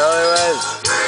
Oh, there was.